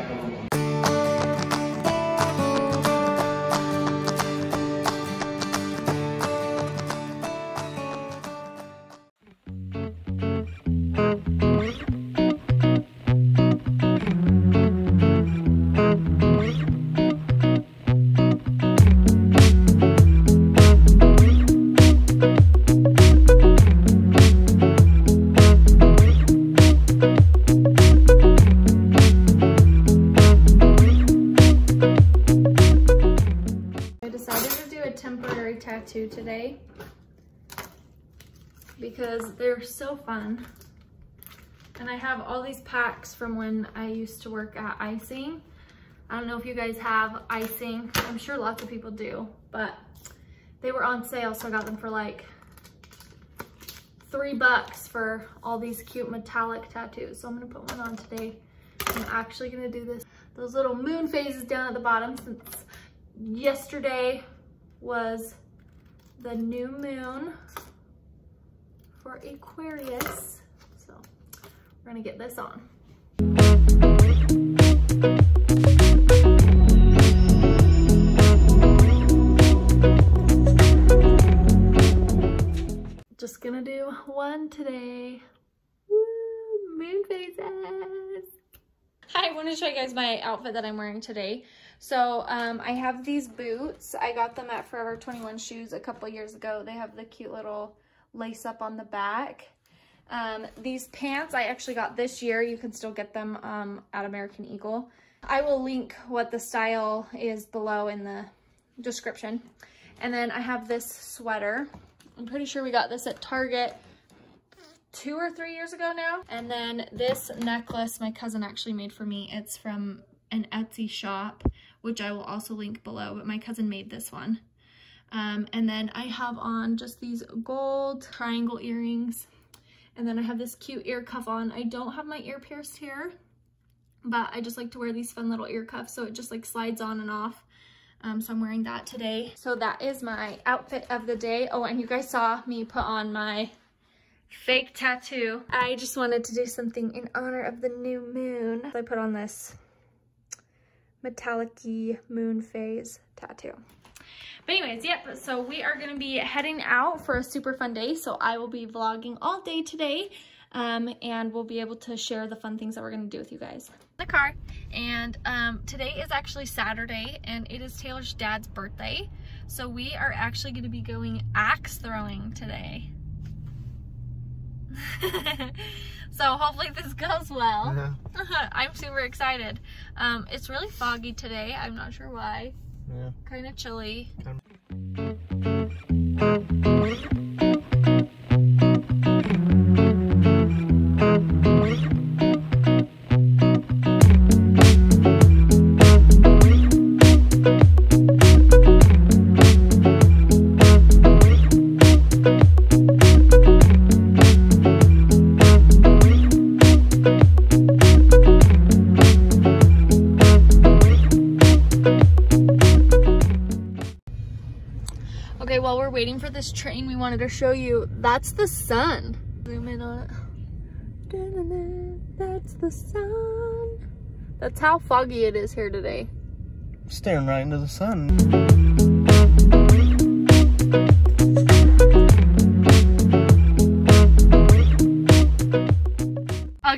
I fun. And I have all these packs from when I used to work at icing. I don't know if you guys have icing. I'm sure lots of people do, but they were on sale, so I got them for like three bucks for all these cute metallic tattoos. So I'm gonna put one on today. I'm actually gonna do this. Those little moon phases down at the bottom since yesterday was the new moon for Aquarius. So we're gonna get this on. Just gonna do one today. Woo, moon phases. Hi, I want to show you guys my outfit that I'm wearing today. So um, I have these boots. I got them at Forever 21 Shoes a couple years ago. They have the cute little lace up on the back. Um, these pants I actually got this year. You can still get them um, at American Eagle. I will link what the style is below in the description. And then I have this sweater. I'm pretty sure we got this at Target two or three years ago now. And then this necklace my cousin actually made for me. It's from an Etsy shop, which I will also link below, but my cousin made this one. Um, and then I have on just these gold triangle earrings. And then I have this cute ear cuff on. I don't have my ear pierced here, but I just like to wear these fun little ear cuffs so it just like slides on and off. Um, so I'm wearing that today. So that is my outfit of the day. Oh, and you guys saw me put on my fake tattoo. I just wanted to do something in honor of the new moon. So I put on this metallic moon phase tattoo. But anyways, yep, so we are gonna be heading out for a super fun day. So I will be vlogging all day today um, and we'll be able to share the fun things that we're gonna do with you guys. The car, and um, today is actually Saturday and it is Taylor's dad's birthday. So we are actually gonna be going axe throwing today. so hopefully this goes well. Yeah. I'm super excited. Um, it's really foggy today. I'm not sure why. Yeah. Kind of chilly. Okay, this train, we wanted to show you, that's the sun. Zoom in on it. That's the sun. That's how foggy it is here today. Staring right into the sun.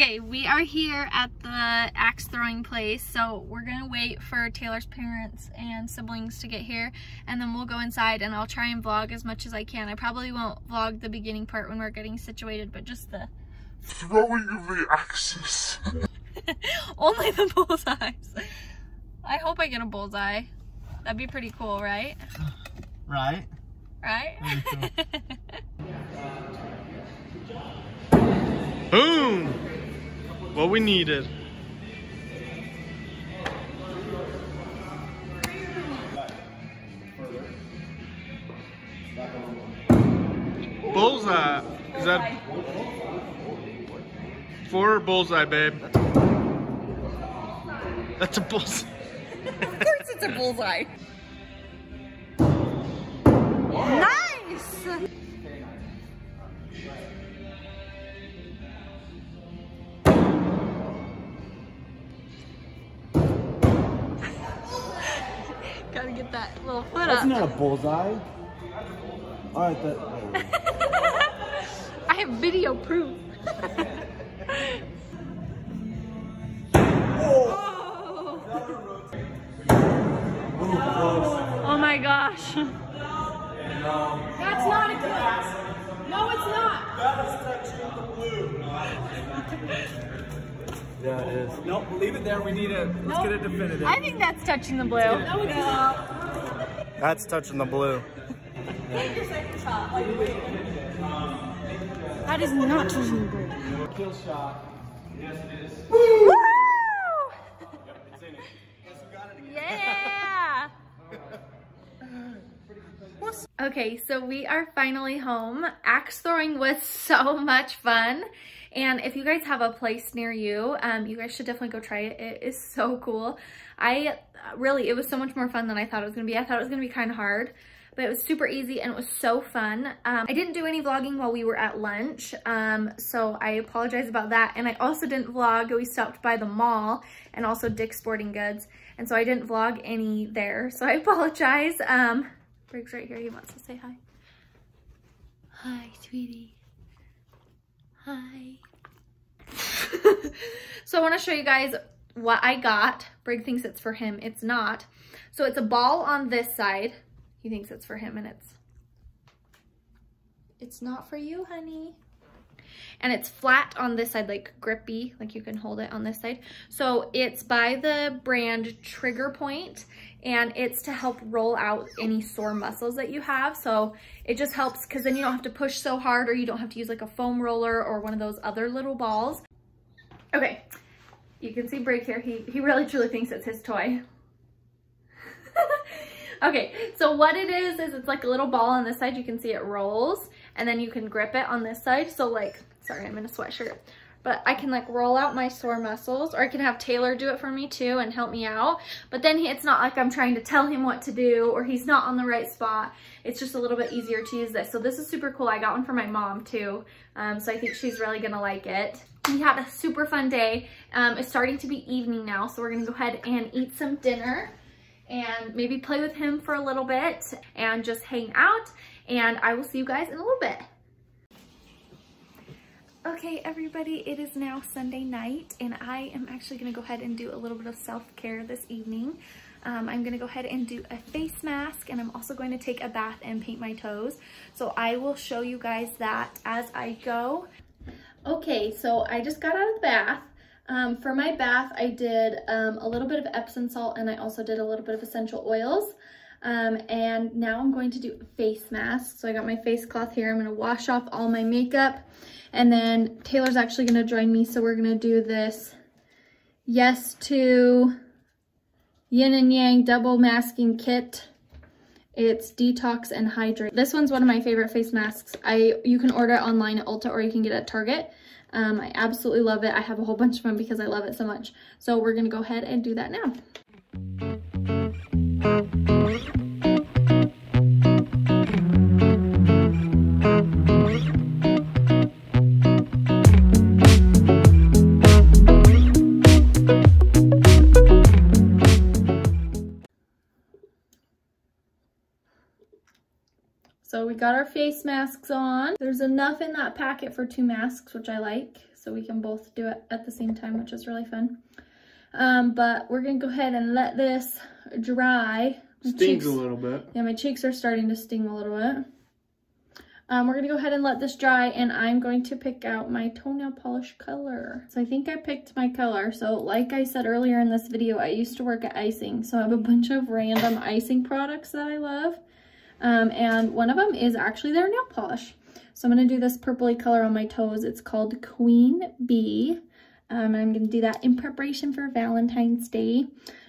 Okay, we are here at the axe throwing place, so we're gonna wait for Taylor's parents and siblings to get here, and then we'll go inside and I'll try and vlog as much as I can. I probably won't vlog the beginning part when we're getting situated, but just the Throwing of the axes. only the bullseyes. I hope I get a bullseye. That'd be pretty cool, right? Right? Right? Boom! What we needed. Bullseye. Is that four bullseye, babe? That's a bullseye. Of course it's a bullseye. To get that little foot That's up. not a bullseye. All right, that. I have video proof. oh. oh my gosh. That's not a good. No, it's not. That is touching the blue. yeah, it is. Nope, leave it there. We need a, let's get a definitive. I think that's touching the blue. No, it's not. That's touching the blue. Take your second shot. Like, That is not touching the blue. Kill shot. Woo! Yeah. Okay, so we are finally home. Axe throwing was so much fun. And if you guys have a place near you, um, you guys should definitely go try it. It is so cool. I really, it was so much more fun than I thought it was gonna be. I thought it was gonna be kind of hard, but it was super easy and it was so fun. Um, I didn't do any vlogging while we were at lunch, um, so I apologize about that. And I also didn't vlog. We stopped by the mall and also Dick's Sporting Goods. And so I didn't vlog any there, so I apologize. Um, Briggs right here, he wants to say hi. Hi, sweetie. Hi. so I want to show you guys what I got. Brig thinks it's for him. It's not. So it's a ball on this side. He thinks it's for him and it's it's not for you, honey. And it's flat on this side, like grippy, like you can hold it on this side. So it's by the brand Trigger Point and it's to help roll out any sore muscles that you have. So it just helps because then you don't have to push so hard or you don't have to use like a foam roller or one of those other little balls. Okay, you can see Break here. He, he really truly thinks it's his toy. okay, so what it is, is it's like a little ball on this side. You can see it rolls and then you can grip it on this side. So like, sorry, I'm in a sweatshirt. But I can like roll out my sore muscles or I can have Taylor do it for me too and help me out. But then he, it's not like I'm trying to tell him what to do or he's not on the right spot. It's just a little bit easier to use this. So this is super cool. I got one for my mom too. Um, so I think she's really gonna like it. We had a super fun day. Um, it's starting to be evening now. So we're gonna go ahead and eat some dinner and maybe play with him for a little bit and just hang out. And I will see you guys in a little bit. Okay, everybody, it is now Sunday night, and I am actually gonna go ahead and do a little bit of self-care this evening. Um, I'm gonna go ahead and do a face mask, and I'm also going to take a bath and paint my toes. So I will show you guys that as I go. Okay, so I just got out of the bath. Um, for my bath, I did um, a little bit of Epsom salt, and I also did a little bit of essential oils. Um, and now I'm going to do face mask. So I got my face cloth here. I'm gonna wash off all my makeup. And then Taylor's actually gonna join me. So we're gonna do this Yes to Yin and Yang Double Masking Kit. It's Detox and Hydrate. This one's one of my favorite face masks. I You can order it online at Ulta or you can get it at Target. Um, I absolutely love it. I have a whole bunch of them because I love it so much. So we're gonna go ahead and do that now. So we got our face masks on. There's enough in that packet for two masks, which I like. So we can both do it at the same time, which is really fun. Um, but we're gonna go ahead and let this dry. My Stings cheeks- a little bit. Yeah, my cheeks are starting to sting a little bit. Um, we're gonna go ahead and let this dry and I'm going to pick out my toenail polish color. So I think I picked my color. So like I said earlier in this video, I used to work at icing. So I have a bunch of random icing products that I love. Um, and one of them is actually their nail polish. So I'm gonna do this purpley color on my toes. It's called Queen Bee. Um, and I'm gonna do that in preparation for Valentine's Day.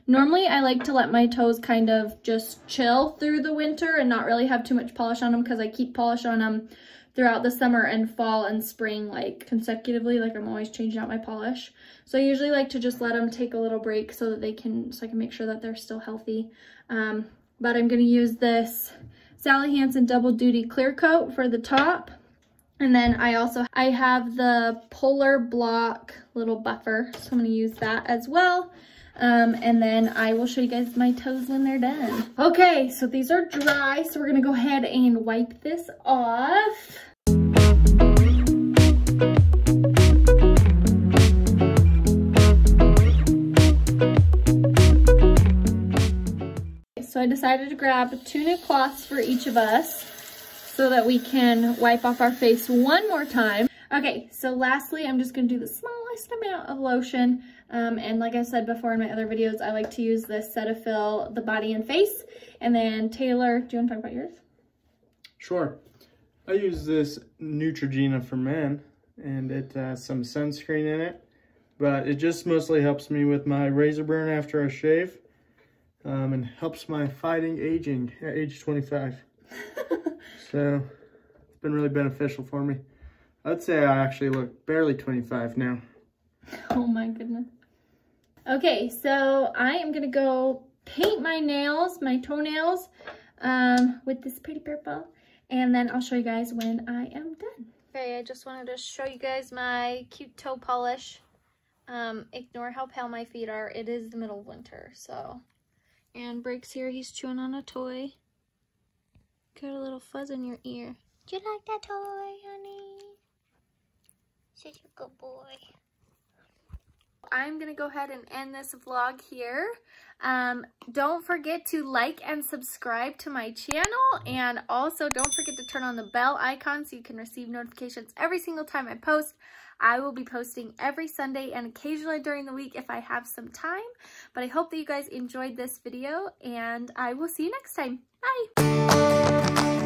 Normally I like to let my toes kind of just chill through the winter and not really have too much polish on them because I keep polish on them throughout the summer and fall and spring like consecutively like I'm always changing out my polish so I usually like to just let them take a little break so that they can so I can make sure that they're still healthy um, but I'm going to use this Sally Hansen double duty clear coat for the top and then I also I have the polar block little buffer so I'm to use that as well Um, and then I will show you guys my toes when they're done. Okay, so these are dry, so we're gonna go ahead and wipe this off. So I decided to grab two new cloths for each of us so that we can wipe off our face one more time. Okay, so lastly, I'm just gonna do the smallest amount of lotion. Um, and like I said before in my other videos, I like to use this Cetaphil, the body and face. And then Taylor, do you wanna talk about yours? Sure. I use this Neutrogena for men, and it has some sunscreen in it, but it just mostly helps me with my razor burn after I shave, um, and helps my fighting aging at age 25. so it's been really beneficial for me. I'd say I actually look barely 25 now. Oh my goodness. Okay, so I am gonna go paint my nails, my toenails, um, with this pretty purple. And then I'll show you guys when I am done. Okay, I just wanted to show you guys my cute toe polish. Um, ignore how pale my feet are. It is the middle of winter, so. And Breaks here, he's chewing on a toy. Got a little fuzz in your ear. Do you like that toy, honey? Such a good boy. I'm going to go ahead and end this vlog here. Um, don't forget to like and subscribe to my channel. And also don't forget to turn on the bell icon so you can receive notifications every single time I post. I will be posting every Sunday and occasionally during the week if I have some time. But I hope that you guys enjoyed this video and I will see you next time. Bye!